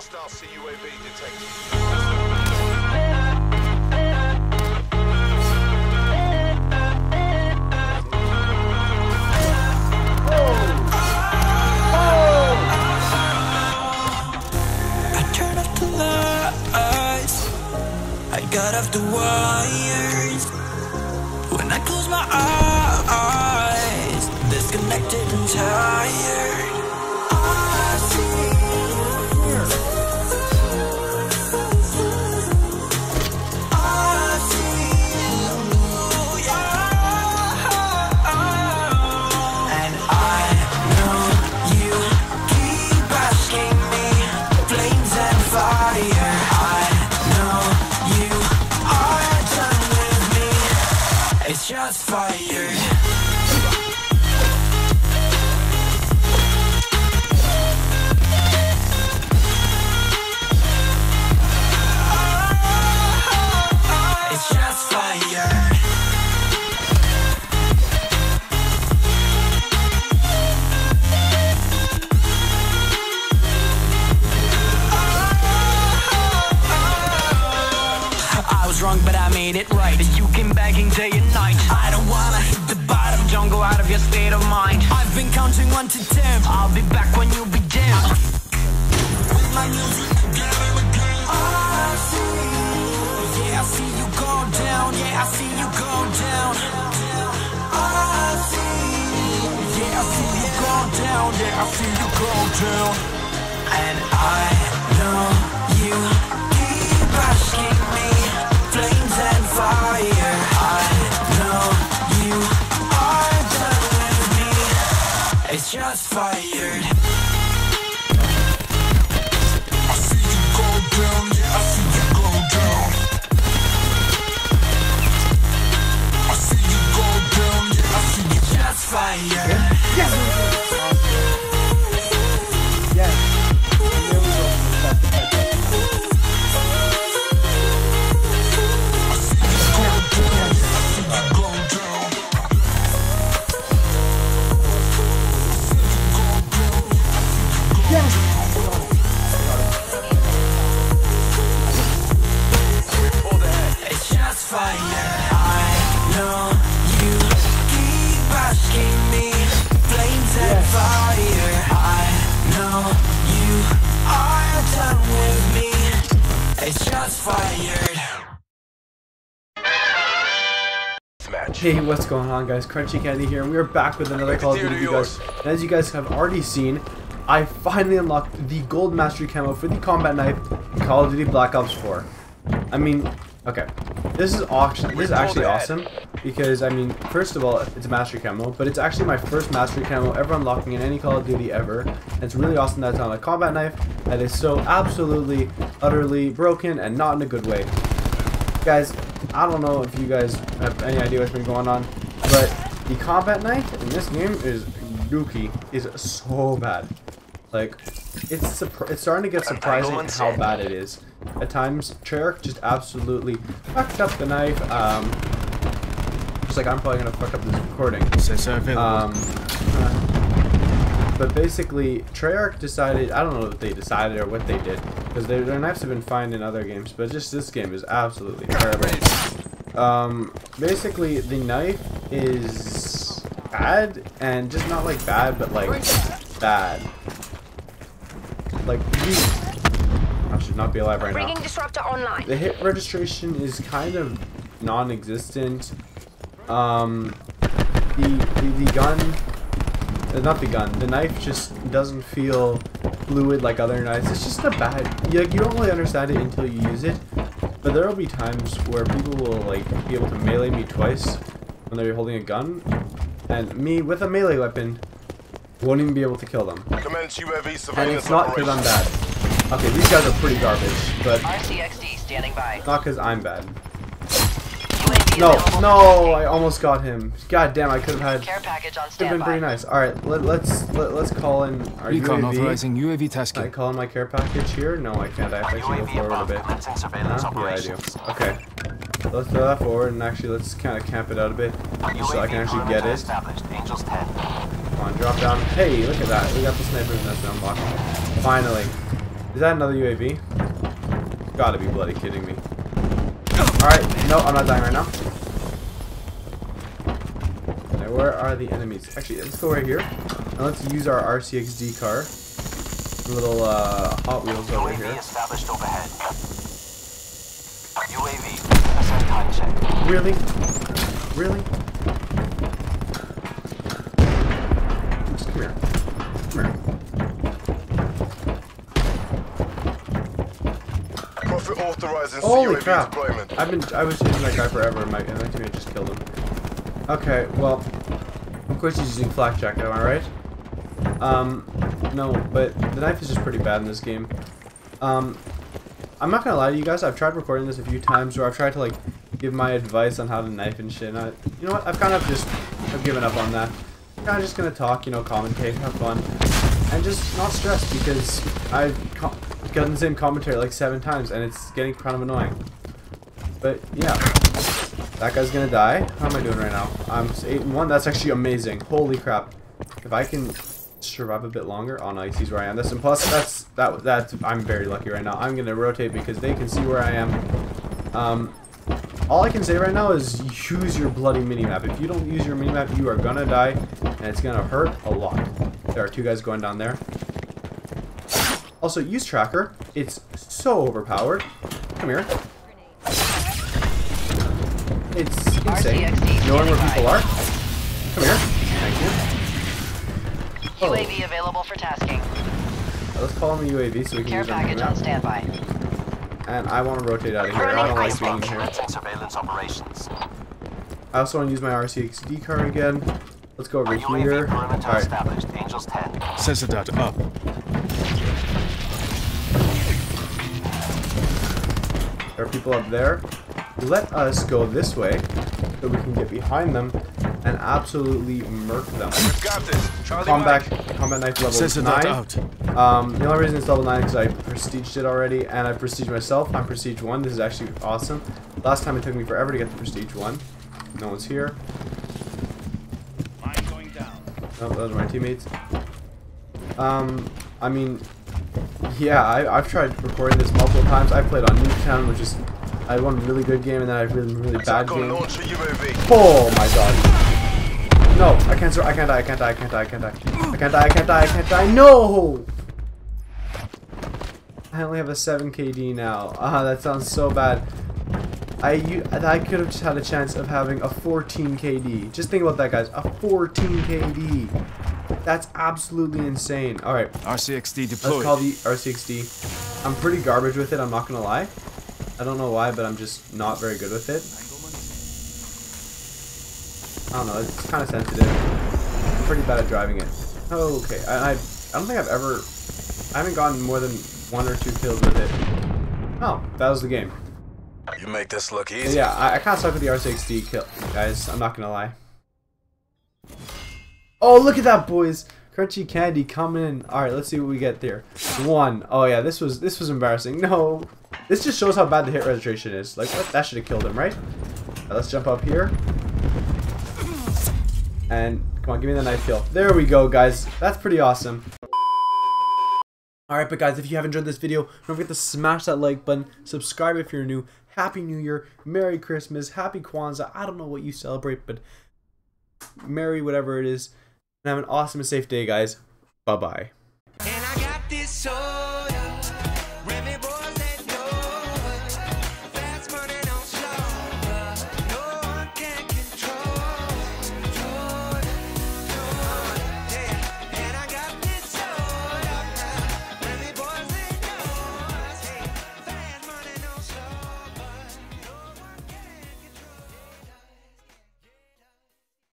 Hostile CUAV detected. I turned off the lights. I got off the wires. When I close my eyes, It's just fire. It's just fire. I was wrong, but I made it right. Counting one to ten. I'll be back when you be down. With my music again again. I see. Yeah, I see you go down. Yeah, I see you go down. Ah, I see. Yeah, I see you go down. Yeah, I see you go down. And I just fired. Hey, what's going on, guys? Krunchy Kandy here, and we are back with another Call of Duty, you guys. And as you guys have already seen, I finally unlocked the Gold Mastery camo for the combat knife in Call of Duty Black Ops 4. I mean, okay, this is auction. This is actually awesome because I mean, first of all, it's a Mastery camo, but it's actually my first Mastery camo ever unlocking in any Call of Duty ever. And it's really awesome that it's on a combat knife that is so absolutely, utterly broken and not in a good way. Guys, I don't know if you guys have any idea what's been going on, but the combat knife in this game is dookie is so bad. Like, it's it's starting to get surprising how bad it is. At times, Treyarch just absolutely fucked up the knife. Um, just like I'm probably gonna fuck up this recording. Um, uh, but basically, Treyarch decided, I don't know if they decided or what they did, because their, their knives have been fine in other games, but just this game is absolutely terrible. Um, basically, the knife is bad, and just not like bad, but like bad. Like, you, I should not be alive right now. Bringing disruptor online. The hit registration is kind of non-existent. Um, the, the the gun, uh, not the gun, the knife just doesn't feel fluid like other knives. It's just a bad. You, you don't really understand it until you use it. But there will be times where people will like be able to melee me twice when they're holding a gun, and me with a melee weapon won't even be able to kill them. Commence UAV And it's not because operation. I'm bad. Okay, these guys are pretty garbage, but RCXD standing by. not because I'm bad. UAV No, no, I almost got him. God damn, I could have had. Care package on Could have been pretty nice. All right, let, let's let, let's call in our Recon UAV. authorizing UAV Can I call in my care package here? No, I can't. I have to actually go forward a bit. Huh? Yeah, I do. Okay. Let's throw that forward and actually let's kind of camp it out a bit, just so I can actually get it. Angels 10. Come on, drop down. Hey, look at that. We got the sniper's nest unlocked. Finally. Is that another UAV? Gotta be bloody kidding me. Alright, no, I'm not dying right now. Okay, where are the enemies? Actually, let's go right here. And let's use our RCXD car. Little uh, Hot Wheels over UAV here. established overhead. UAV. Ascent time check. Really? Really? Just come here. Come here. Profit authorizing Holy UAV crap! deployment. I've been I was chasing that guy forever and my, and my teammate just killed him. Okay, well, of course he's using flak jacket, am I right? Um, no, but the knife is just pretty bad in this game. Um, I'm not gonna lie to you guys, I've tried recording this a few times where I've tried to like give my advice on how to knife and shit. And I, you know what? I've kind of just I've given up on that. I'm kind of just gonna talk, you know, commentate, have fun, and just not stress because I've gotten the same commentary like seven times and it's getting kind of annoying. But yeah, that guy's gonna die. How am I doing right now? I'm eight and one. That's actually amazing. Holy crap! If I can survive a bit longer, oh no, he sees where I am. That's and plus that's that that's I'm very lucky right now. I'm gonna rotate because they can see where I am. Um, all I can say right now is use your bloody minimap. If you don't use your minimap, you are gonna die, and it's gonna hurt a lot. There are two guys going down there. Also, use tracker. It's so overpowered. Come here. It's insane. RCXD Knowing where people by. are. Come here. Thank you. Oh. UAV available for tasking. Uh, let's call him a UAV so we can Care use our package on standby. And I want to rotate out of here. I don't like being here. Surveillance operations. I also want to use my RCXD car again. Let's go over UAV here. perimeter Alright. established. Angels 10. Sensor data up. There are people up there. Let us go this way so we can get behind them and absolutely murk them. Got this. Charlie Combat, combat knife level Sensor 9. out. Um, the only reason it's level 9 is because I prestiged it already, and I prestiged myself. I'm prestige 1. This is actually awesome. Last time it took me forever to get the prestige 1. No one's here. Oh, those are my teammates. Um, I mean, yeah, I, I've tried recording this multiple times. I played on Nuketown, which is, I had one really good game, and then I had a really, really bad Attack on game. launch a UAV. Oh my god. No, I can't, sur- I can't die, I can't die, I can't die, I can't die. I can't die, I can't die, I can't die. No! I only have a 7 KD now. Ah, that sounds so bad. I, you, I could have just had a chance of having a 14 KD. Just think about that, guys. A 14 KD. That's absolutely insane. Alright, RCXD deployed. let's call the RCXD. I'm pretty garbage with it, I'm not gonna lie. I don't know why, but I'm just not very good with it. I don't know, it's kind of sensitive. I'm pretty bad at driving it. Okay, I, I, I don't think I've ever... I haven't gotten more than one or two kills with it. Oh, that was the game. You make this look easy. yeah, I, I kind of suck with the RCXD kill, guys. I'm not gonna lie. Oh, look at that, boys! Krunchy Kandy coming in. All right, let's see what we get there. One. Oh yeah, this was this was embarrassing. No, this just shows how bad the hit registration is. Like? That should have killed him, right? Now, let's jump up here. And come on, give me the knife kill. There we go, guys. That's pretty awesome. Alright, but guys, if you have enjoyed this video, don't forget to smash that like button, subscribe if you're new, Happy New Year, Merry Christmas, Happy Kwanzaa, I don't know what you celebrate, but Merry whatever it is, and have an awesome and safe day, guys. Bye-bye.